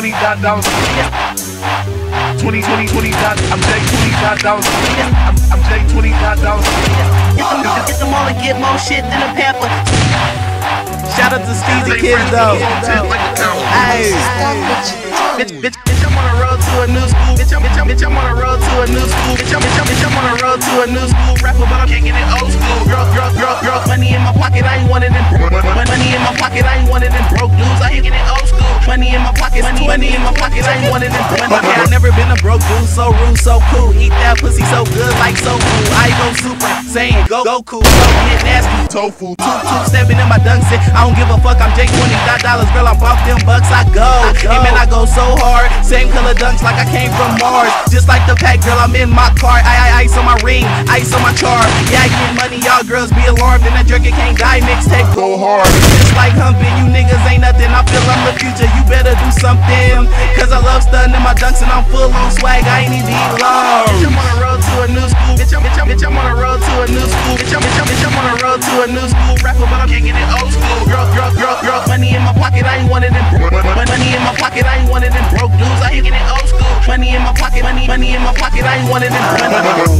20 dollars. 20, 20, 20 dollars. I'm Jay 20 dollars. I'm, I'm Jay 20 dollars. Get them, all and get more shit than a pamper. Shout out to Steezy Kids though. Hey, bitch, bitch, bitch, I'm on the road to a new school. Bitch, I'm, bitch, I'm, bitch, I'm on the road to a new school. Bitch, I'm, bitch, I'm, bitch, I'm on the road to a new school. Rapper, but I'm kicking it old school. Girl, girl, girl, girl, money in my pocket, I ain't one of them. Money in my pocket, I ain't Money in my pocket, money, money in my pocket, I ain't one of them. Okay, I never been a broke dude, so rude, so cool. Eat that pussy so good, like so cool. I go super, saying go, go cool, so get nasty. Tofu. Two, two, stepping in my dunks. it. I don't give a fuck, I'm Jake 20 dollars, girl. I'm off them bucks, I go. Hey man, I go so hard. Same color dunks like I came from Mars. Just like the pack, girl, I'm in my car. I, I, ice on my ring, ice on my charm. Yeah, I get money, y'all girls be alarmed. And that jerk, it can't die, mixtape go hard. Just like humping, you niggas ain't nothing. I feel I'm the future, you better do something. Cause I love stunning my dunks and I'm full on swag. I ain't even eat long. Bitch, I'm on the road to a new school. Bitch, I'm, bitch, I'm, bitch, I'm on the road to a new school. Bitch, I'm, bitch, I'm, bitch, I'm on the road to a new school. Rapper, but I'm kicking it old school. Girl, girl, girl, girl. Money in my pocket, I ain't one of them. Money in my pocket, I ain't one of them broke dudes. I kicking it old school. Money in my pocket, money, money in my pocket, I ain't one of them. Yeah,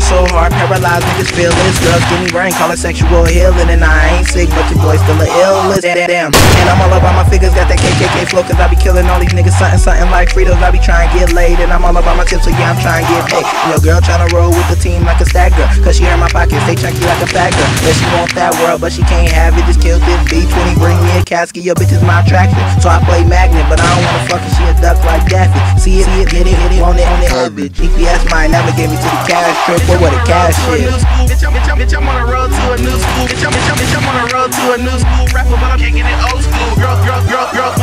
so hard, paralyzed niggas feel this. Drugs give me brain, call it sexual healing. And I ain't sick, illest. Damn, and I'm all about my figures, got that KKK flow, cause I be killing all these niggas. Something, something like Fritos, I be trying to get laid. And I'm all about my tips, so yeah, I'm trying to get paid. Your girl trying to roll with the team like a stagger. Cause she heard my pockets, they chunky like a girl. Yeah, she want that world, but she can't have it. Just kill this B20, bring me a casket. Your bitch is my attraction. So I play magnet, but I don't wanna fuck her, she a duck like Daffy. See it, see it, get it, get it, want it, on it, orbit. GPS might never get me to the cash trip, but what a cash a school. Bitch, I'm, bitch, bitch, I'm on the road to a new school. Bitch, bitch, bitch, I'm on the road to a new school girl, girl.